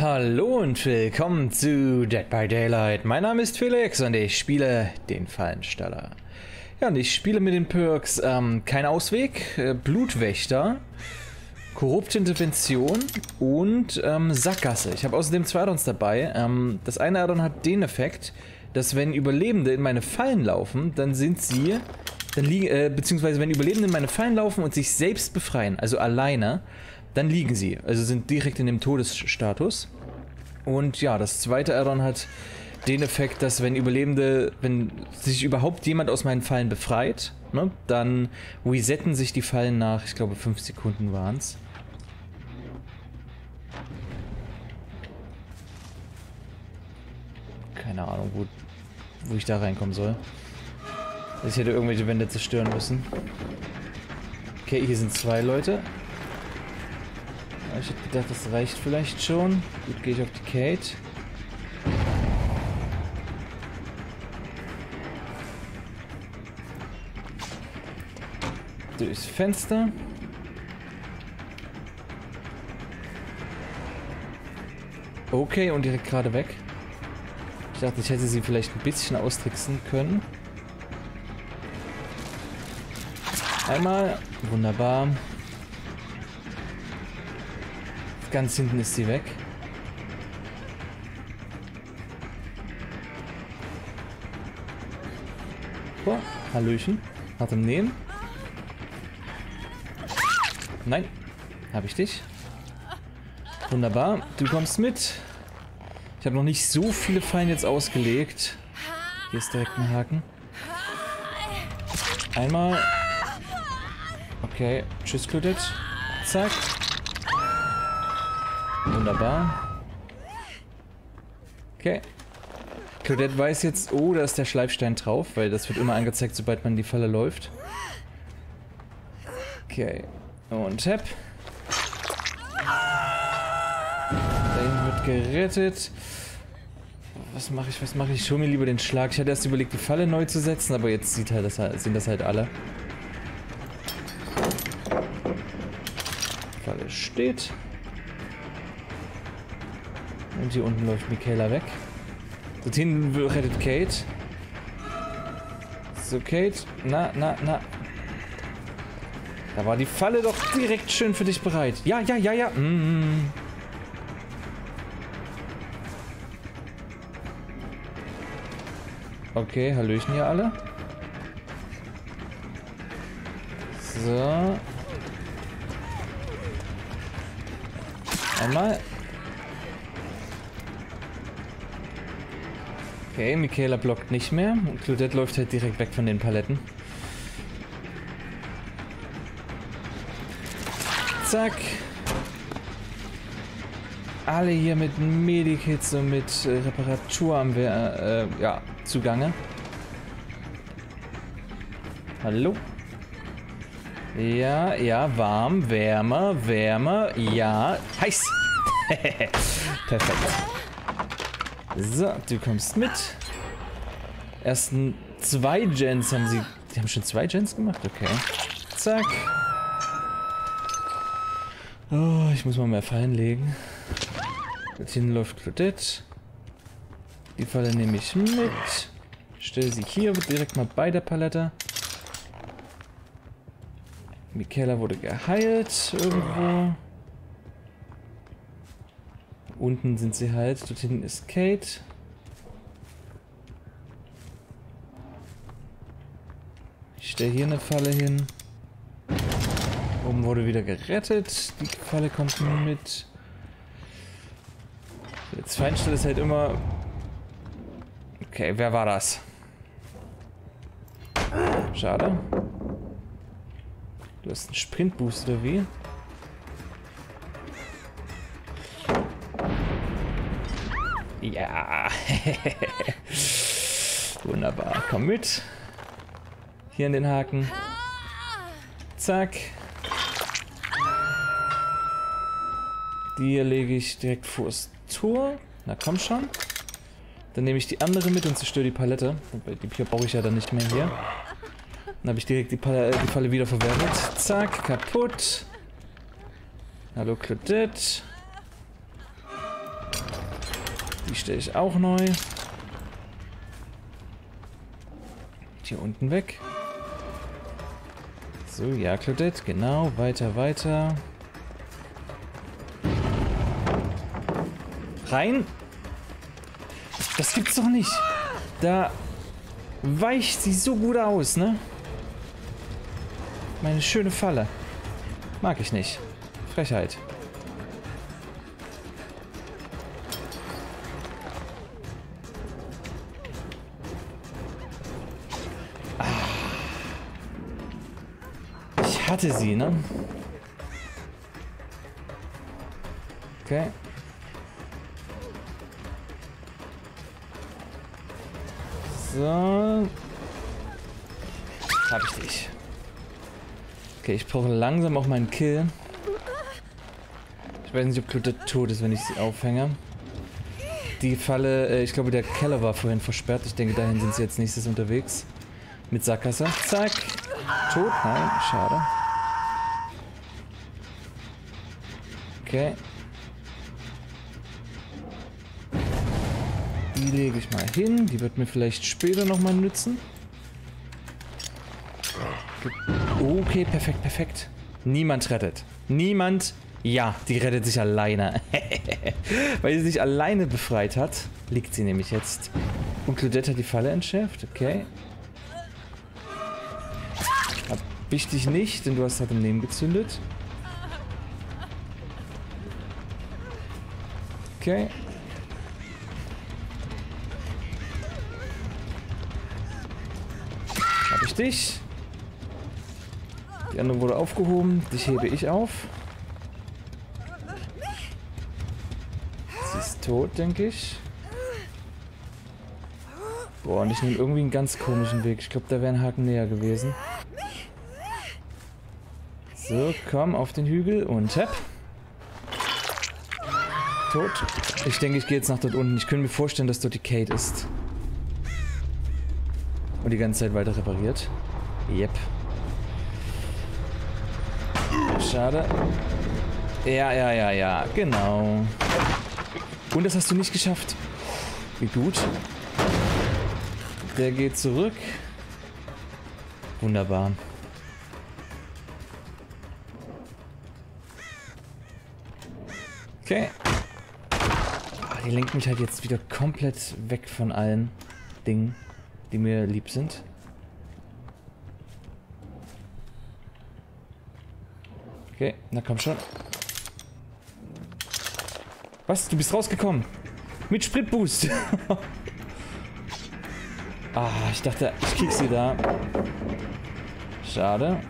Hallo und willkommen zu Dead by Daylight. Mein Name ist Felix und ich spiele den Fallensteller. Ja, und ich spiele mit den Perks ähm, Kein Ausweg, äh, Blutwächter, Korrupte Intervention und ähm, Sackgasse. Ich habe außerdem zwei Addons dabei. Ähm, das eine Addon hat den Effekt, dass wenn Überlebende in meine Fallen laufen, dann sind sie, dann liegen, äh, beziehungsweise wenn Überlebende in meine Fallen laufen und sich selbst befreien, also alleine, dann liegen sie. Also sind direkt in dem Todesstatus. Und ja, das zweite Addon hat den Effekt, dass wenn Überlebende, wenn sich überhaupt jemand aus meinen Fallen befreit, ne, dann resetten sich die Fallen nach, ich glaube 5 Sekunden waren es. Keine Ahnung, wo, wo ich da reinkommen soll. Ich hätte irgendwelche Wände zerstören müssen. Okay, hier sind zwei Leute. Ich hätte gedacht, das reicht vielleicht schon. Gut, gehe ich auf die Kate. Durchs Fenster. Okay, und direkt gerade weg. Ich dachte, ich hätte sie vielleicht ein bisschen austricksen können. Einmal. Wunderbar. Ganz hinten ist sie weg. Oh, Hallöchen. Atem nehmen. Nein. Habe ich dich. Wunderbar. Du kommst mit. Ich habe noch nicht so viele Fallen jetzt ausgelegt. Hier ist direkt ein Haken. Einmal. Okay. Tschüss, Claudette. Zack. Wunderbar. Okay. Claudette weiß jetzt, oh, da ist der Schleifstein drauf, weil das wird immer angezeigt, sobald man in die Falle läuft. Okay. Und Tap. Dahin wird gerettet. Was mache ich, was mache ich? Ich mir lieber den Schlag. Ich hatte erst überlegt, die Falle neu zu setzen, aber jetzt sieht halt das, sind das halt alle. Falle steht. Und hier unten läuft Michaela weg. Dort hinten rettet Kate. So, Kate. Na, na, na. Da war die Falle doch direkt schön für dich bereit. Ja, ja, ja, ja. Mm. Okay, Hallöchen hier alle. So. Einmal. Okay, Michaela blockt nicht mehr. Und Claudette läuft halt direkt weg von den Paletten. Zack. Alle hier mit Medikits und mit äh, Reparatur haben wir, äh, ja, zugange. Hallo? Ja, ja, warm, wärmer, wärmer, ja, heiß. Perfekt. So, du kommst mit. Ersten zwei Gens haben sie... Die haben schon zwei Gens gemacht? Okay. Zack. Oh, ich muss mal mehr Fallen legen. Hinten läuft Claudette. Die Falle nehme ich mit. Stelle sie hier direkt mal bei der Palette. Michaela wurde geheilt irgendwo. Unten sind sie halt. Dort hinten ist Kate. Ich stelle hier eine Falle hin. Oben wurde wieder gerettet. Die Falle kommt mit. Jetzt Feindstelle ist halt immer... Okay, wer war das? Schade. Du hast einen Sprintboost oder wie? Ja. Wunderbar. Komm mit. Hier in den Haken. Zack. Die lege ich direkt vors Tor. Na komm schon. Dann nehme ich die andere mit und zerstöre die Palette. Die hier brauche ich ja dann nicht mehr hier. Dann habe ich direkt die, Pal die Falle wieder verwendet. Zack, kaputt. Hallo Claudette. Die stelle ich auch neu. Hier unten weg. So, ja, Claudette, genau. Weiter, weiter. Rein. Das gibt's doch nicht. Da weicht sie so gut aus, ne? Meine schöne Falle. Mag ich nicht. Frechheit. Hatte sie, ne? Okay. So. Hab ich dich. Okay, ich brauche langsam auch meinen Kill. Ich weiß nicht, ob Clute tot ist, wenn ich sie aufhänge. Die Falle, äh, ich glaube, der Keller war vorhin versperrt. Ich denke, dahin sind sie jetzt nächstes unterwegs. Mit Sackgasse. Zack. Tot? Nein, schade. Okay. Die lege ich mal hin. Die wird mir vielleicht später nochmal nützen. Okay, perfekt, perfekt. Niemand rettet. Niemand. Ja, die rettet sich alleine. Weil sie sich alleine befreit hat, liegt sie nämlich jetzt. Und Claudette hat die Falle entschärft. Okay. Dich nicht, denn du hast halt im Leben gezündet. Okay. Hab ich dich. Die andere wurde aufgehoben. Dich hebe ich auf. Sie ist tot, denke ich. Boah, und ich nehme irgendwie einen ganz komischen Weg. Ich glaube, da wäre ein Haken näher gewesen. So, komm auf den Hügel und hepp. Tot. Ich denke, ich gehe jetzt nach dort unten. Ich könnte mir vorstellen, dass dort die Kate ist. Und die ganze Zeit weiter repariert. Yep. Schade. Ja, ja, ja, ja. Genau. Und das hast du nicht geschafft. Wie gut. Der geht zurück. Wunderbar. Okay. Die lenkt mich halt jetzt wieder komplett weg von allen Dingen, die mir lieb sind. Okay, na komm schon. Was? Du bist rausgekommen? Mit Spritboost. ah, ich dachte, ich krieg sie da. Schade.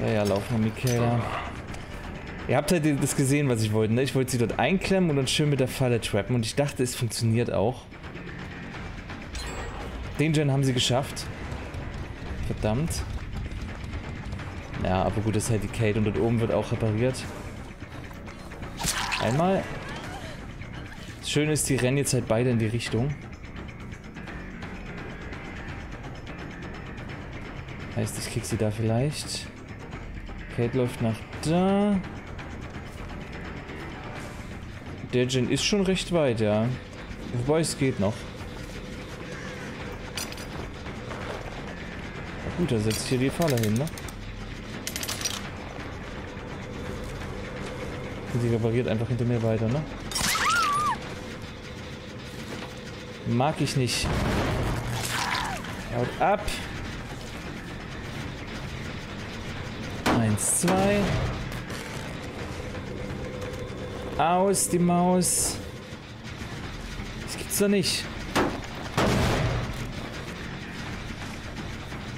Ja, ja, lauf mal, Michaela. Ihr habt halt das gesehen, was ich wollte, ne? Ich wollte sie dort einklemmen und dann schön mit der Falle trappen. Und ich dachte, es funktioniert auch. Den Gen haben sie geschafft. Verdammt. Ja, aber gut, das ist halt die Kate und dort oben wird auch repariert. Einmal. Das Schöne ist, die rennen jetzt halt beide in die Richtung. Heißt, ich krieg sie da vielleicht. Kate läuft nach da. Der Gen ist schon recht weit, ja. Wobei, es geht noch. Na gut, da setzt hier die Falle hin, ne? Sie repariert einfach hinter mir weiter, ne? Mag ich nicht. Haut ab. Eins, zwei. Aus, die Maus. Das gibt's doch nicht.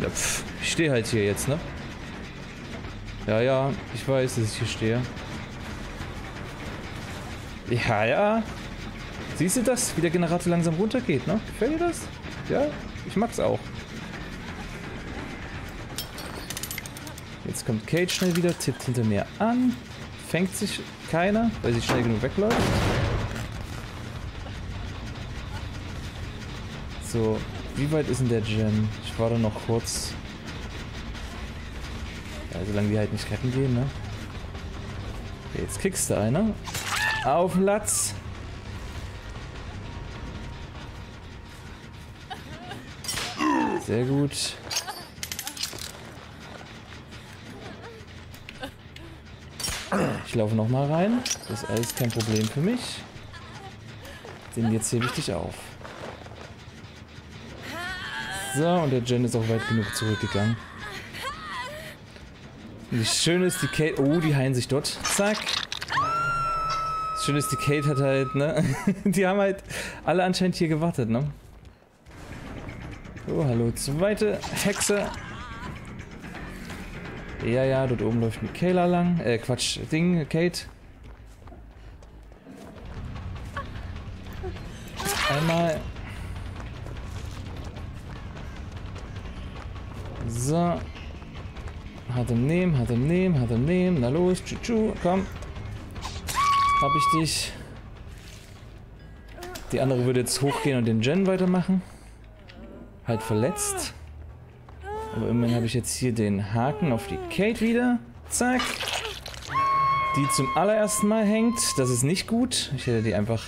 Ja, pff, ich stehe halt hier jetzt, ne? Ja, ja, ich weiß, dass ich hier stehe. Ja, ja. Siehst du das? Wie der Generator langsam runtergeht, ne? Gefällt dir das? Ja, ich mag's auch. Jetzt kommt Kate schnell wieder, tippt hinter mir an fängt sich keiner, weil sie schnell genug wegläuft. So, wie weit ist denn der Gen? Ich warte noch kurz. Ja, solange die halt nicht retten gehen, ne? Okay, jetzt kriegst du einer. Auf den Latz! Sehr gut. Ich laufe nochmal rein. Das ist alles kein Problem für mich. Denn jetzt hebe ich dich auf. So, und der Jen ist auch weit genug zurückgegangen. Und das Schöne ist, die Kate... Oh, die heilen sich dort. Zack. Das Schöne ist, die Kate hat halt, ne? die haben halt alle anscheinend hier gewartet, ne? Oh, hallo, zweite Hexe. Ja, ja, dort oben läuft Michaela lang. Äh, Quatsch, Ding, Kate. Einmal. So. Hat im Nehmen, hat im Nehmen, hat im Nehmen. Na los, tschu, komm. Hab ich dich. Die andere würde jetzt hochgehen und den Gen weitermachen. Halt verletzt. Aber immerhin habe ich jetzt hier den Haken auf die Kate wieder. Zack. Die zum allerersten Mal hängt. Das ist nicht gut. Ich hätte die einfach...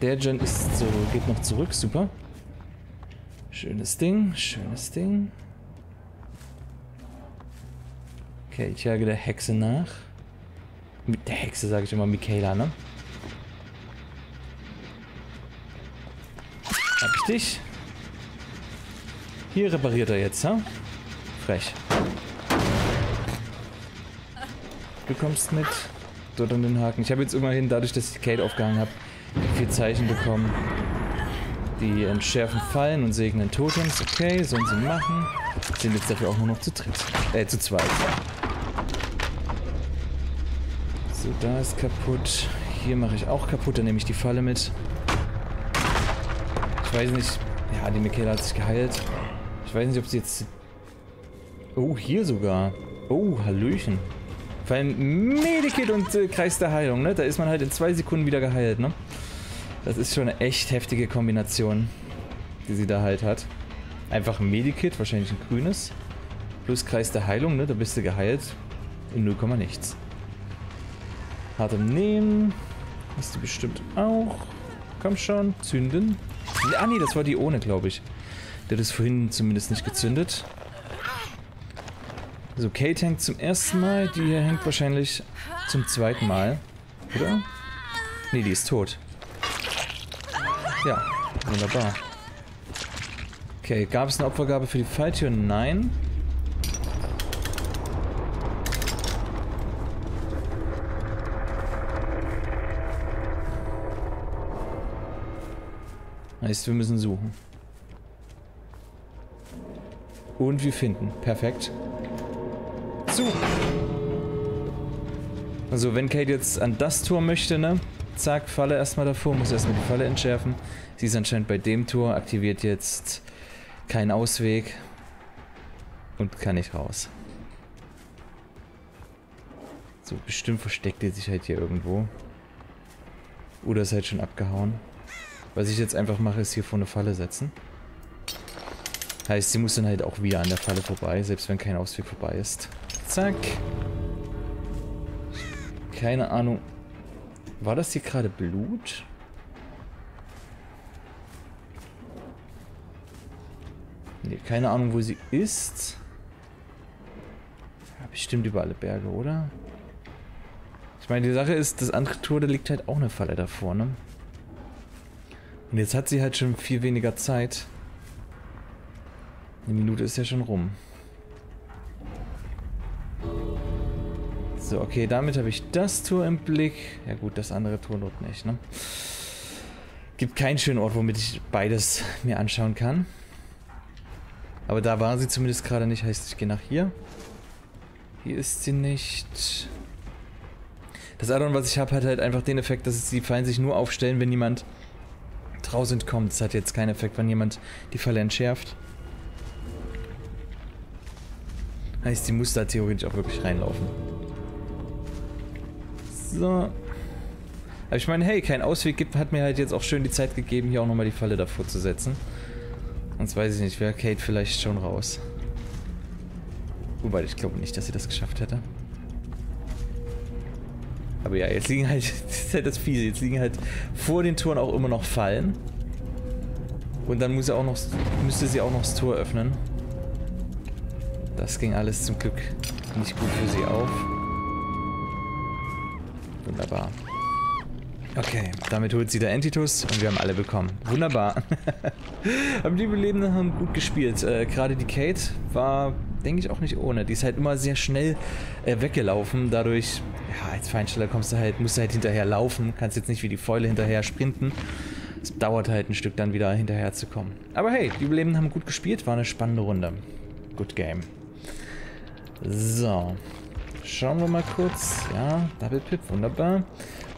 Der Gen ist so, geht noch zurück. Super. Schönes Ding, schönes Ding. Okay, ich jage der Hexe nach. Mit der Hexe sage ich immer Michaela, ne? Hab ich dich? Hier repariert er jetzt, ha? Frech. Du kommst mit. Dort an den Haken. Ich habe jetzt immerhin, dadurch, dass ich Kate aufgehangen habe, vier Zeichen bekommen. Die entschärfen Fallen und segnen Totems. Okay, sollen sie machen. Sind jetzt dafür auch nur noch zu dritt. Äh, zu zweit. So, da ist kaputt. Hier mache ich auch kaputt. Dann nehme ich die Falle mit. Ich weiß nicht. Ja, die Michaela hat sich geheilt. Weiß nicht, ob sie jetzt... Oh, hier sogar. Oh, Hallöchen. Vor allem Medikit und äh, Kreis der Heilung, ne? Da ist man halt in zwei Sekunden wieder geheilt, ne? Das ist schon eine echt heftige Kombination, die sie da halt hat. Einfach ein Medikit, wahrscheinlich ein grünes. Plus Kreis der Heilung, ne? Da bist du geheilt. In 0, nichts. Hartem Nehmen. Hast du bestimmt auch. Komm schon, zünden. Ah nee, das war die ohne, glaube ich. Der hat es vorhin zumindest nicht gezündet. So, Kate hängt zum ersten Mal. Die hier hängt wahrscheinlich zum zweiten Mal. Oder? Nee, die ist tot. Ja, wunderbar. Okay, gab es eine Opfergabe für die Falltür? Nein. Heißt, wir müssen suchen. Und wir finden. Perfekt. Zu! Also wenn Kate jetzt an das Tor möchte, ne? Zack, Falle erstmal davor, muss erstmal die Falle entschärfen. Sie ist anscheinend bei dem Tor, aktiviert jetzt keinen Ausweg und kann nicht raus. So, bestimmt versteckt er sich halt hier irgendwo. Oder ist halt schon abgehauen. Was ich jetzt einfach mache, ist hier vor eine Falle setzen. Heißt, sie muss dann halt auch wieder an der Falle vorbei, selbst wenn kein Ausweg vorbei ist. Zack. Keine Ahnung. War das hier gerade Blut? Nee, keine Ahnung, wo sie ist. Ja, bestimmt über alle Berge, oder? Ich meine, die Sache ist, das andere Tor, da liegt halt auch eine Falle davor, ne? Und jetzt hat sie halt schon viel weniger Zeit. Eine Minute ist ja schon rum. So, okay, damit habe ich das Tor im Blick. Ja gut, das andere Tor dort nicht, ne? Gibt keinen schönen Ort, womit ich beides mir anschauen kann. Aber da war sie zumindest gerade nicht, heißt ich gehe nach hier. Hier ist sie nicht. Das Addon, was ich habe, hat halt einfach den Effekt, dass die Fallen sich nur aufstellen, wenn jemand draußen kommt. Das hat jetzt keinen Effekt, wenn jemand die Falle entschärft. Heißt, sie muss da theoretisch auch wirklich reinlaufen. So. Aber ich meine, hey, kein Ausweg gibt, hat mir halt jetzt auch schön die Zeit gegeben, hier auch nochmal die Falle davor zu setzen. Sonst weiß ich nicht, wäre Kate vielleicht schon raus. Wobei, ich glaube nicht, dass sie das geschafft hätte. Aber ja, jetzt liegen halt, das ist halt das Fiese, jetzt liegen halt vor den Toren auch immer noch Fallen. Und dann muss er auch noch, müsste sie auch noch das Tor öffnen. Das ging alles zum Glück nicht gut für sie auf. Wunderbar. Okay, damit holt sie der Entitus und wir haben alle bekommen. Wunderbar. Aber die Überlebenden haben gut gespielt. Äh, Gerade die Kate war, denke ich, auch nicht ohne. Die ist halt immer sehr schnell äh, weggelaufen. Dadurch, ja, als Feinsteller kommst du halt, musst du halt hinterher laufen. Kannst jetzt nicht wie die Fäule hinterher sprinten. Es dauert halt ein Stück dann wieder hinterher zu kommen. Aber hey, die Überlebenden haben gut gespielt. War eine spannende Runde. Good game. So. Schauen wir mal kurz. Ja, Double Pip, wunderbar.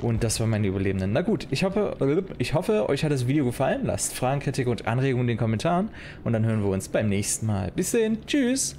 Und das waren meine Überlebenden. Na gut, ich hoffe, ich hoffe, euch hat das Video gefallen. Lasst Fragen, Kritik und Anregungen in den Kommentaren. Und dann hören wir uns beim nächsten Mal. Bis dann. Tschüss.